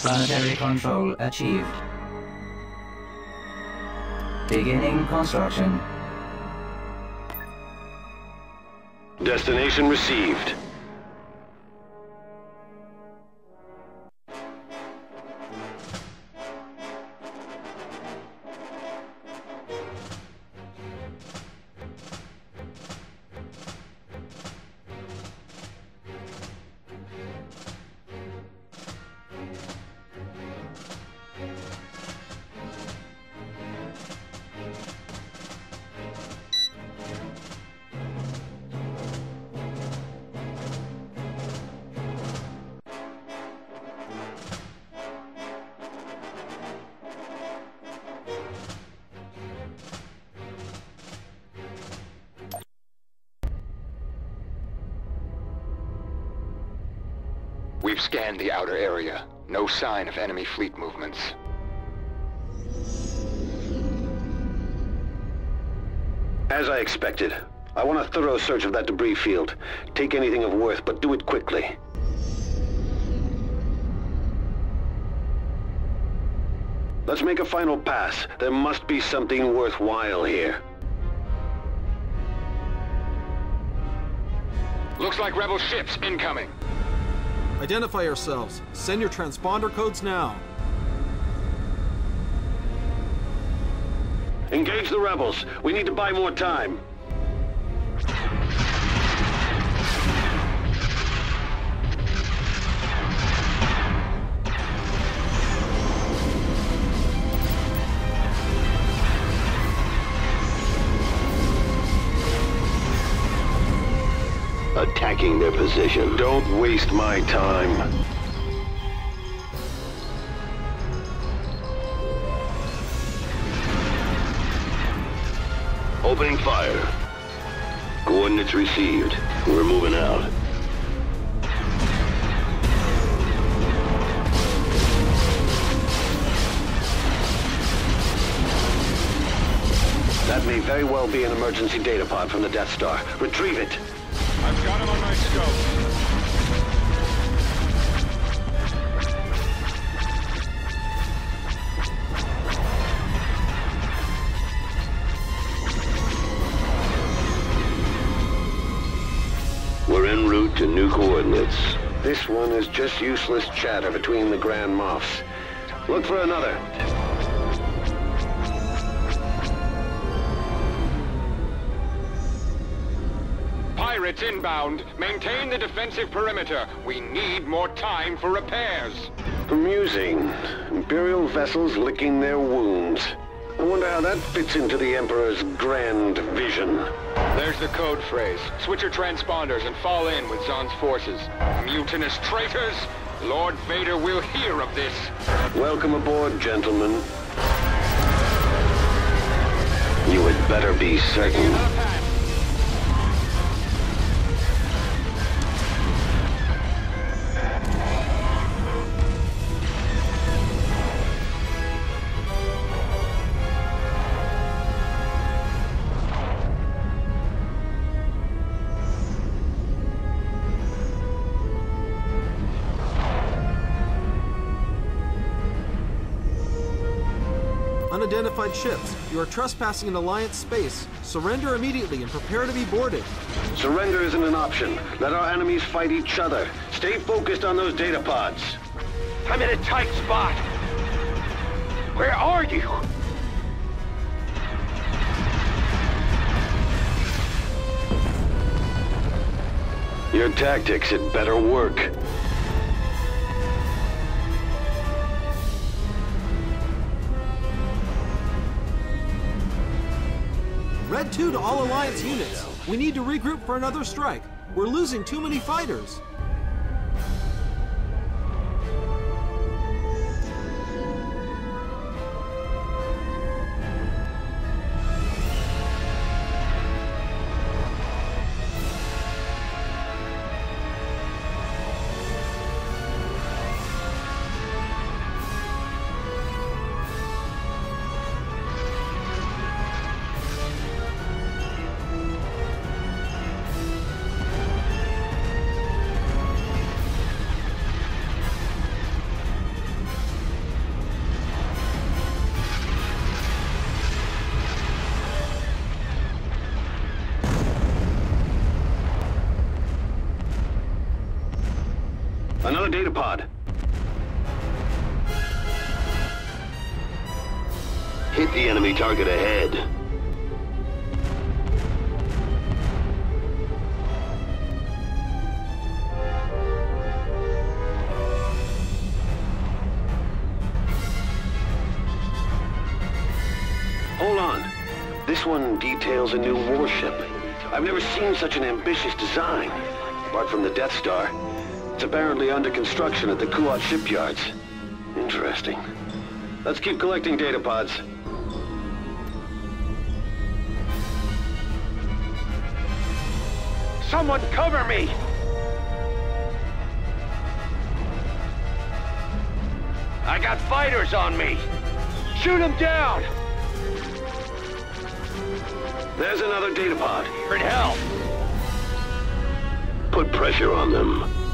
Planetary control achieved. Beginning construction. Destination received. We've scanned the outer area. No sign of enemy fleet movements. As I expected. I want a thorough search of that debris field. Take anything of worth, but do it quickly. Let's make a final pass. There must be something worthwhile here. Looks like rebel ships incoming. Identify yourselves. Send your transponder codes now. Engage the rebels. We need to buy more time. Attacking their position. Don't waste my time. Opening fire. Coordinates received. We're moving out. That may very well be an emergency data pod from the Death Star. Retrieve it. I've got him on my scope. We're en route to new coordinates. This one is just useless chatter between the Grand Moffs. Look for another. Pirates inbound. Maintain the defensive perimeter. We need more time for repairs. Amusing. Imperial vessels licking their wounds. I wonder how that fits into the Emperor's grand vision. There's the code phrase. Switch your transponders and fall in with Zann's forces. Mutinous traitors! Lord Vader will hear of this. Welcome aboard, gentlemen. You had better be certain. Unidentified ships. You are trespassing in Alliance space. Surrender immediately and prepare to be boarded. Surrender isn't an option. Let our enemies fight each other. Stay focused on those data pods. I'm in a tight spot. Where are you? Your tactics had better work. Red 2 to all Alliance units. We need to regroup for another strike. We're losing too many fighters. Another data pod. Hit the enemy target ahead. Hold on. This one details a new warship. I've never seen such an ambitious design. Apart from the Death Star. It's apparently under construction at the Kuat shipyards. Interesting. Let's keep collecting data pods. Someone cover me! I got fighters on me! Shoot them down! There's another data pod. For hell! Put pressure on them.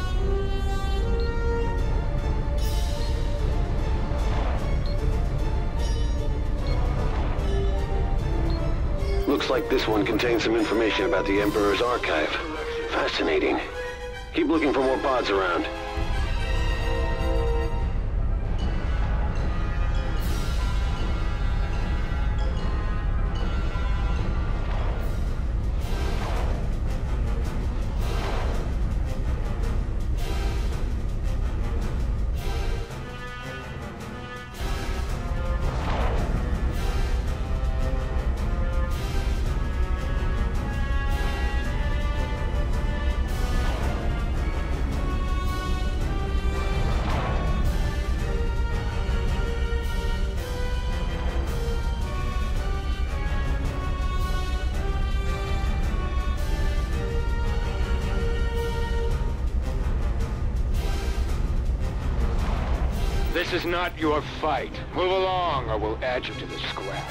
Looks like this one contains some information about the Emperor's archive. Fascinating. Keep looking for more pods around. This is not your fight. Move along, or we'll add you to the scrap.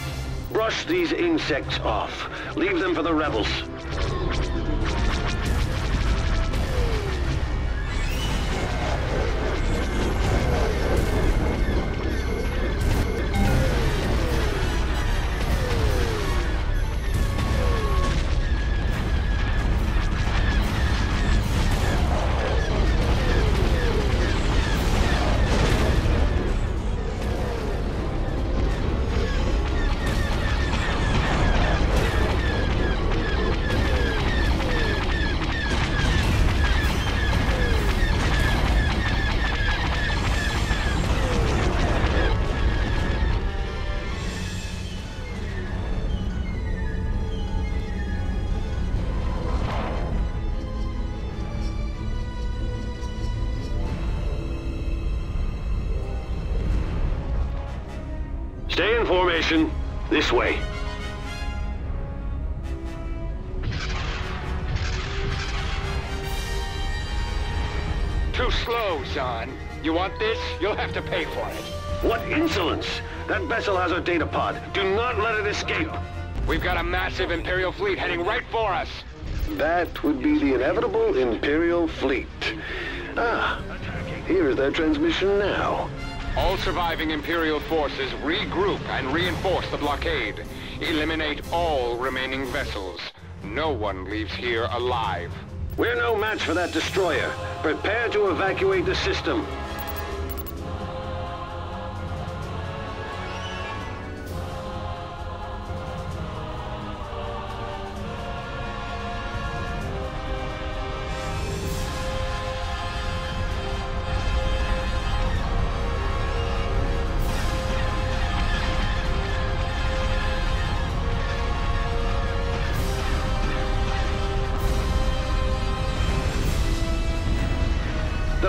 Brush these insects off. Leave them for the rebels. This way. Too slow, Zann. You want this? You'll have to pay for it. What insolence! That vessel has our data pod. Do not let it escape. We've got a massive Imperial fleet heading right for us. That would be the inevitable Imperial fleet. Ah, here is their transmission now. All surviving Imperial forces regroup and reinforce the blockade. Eliminate all remaining vessels. No one leaves here alive. We're no match for that destroyer. Prepare to evacuate the system.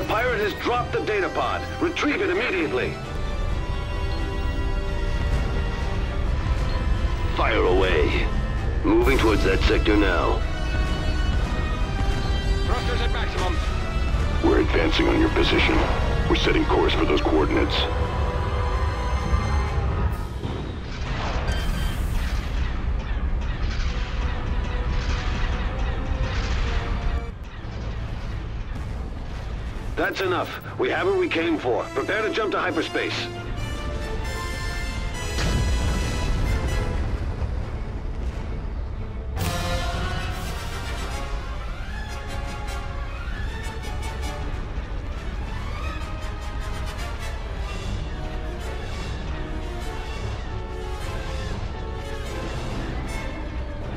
Pirate has dropped the data pod. Retrieve it immediately. Fire away. Moving towards that sector now. Thrusters at maximum. We're advancing on your position. We're setting course for those coordinates. That's enough. We have what we came for. Prepare to jump to hyperspace.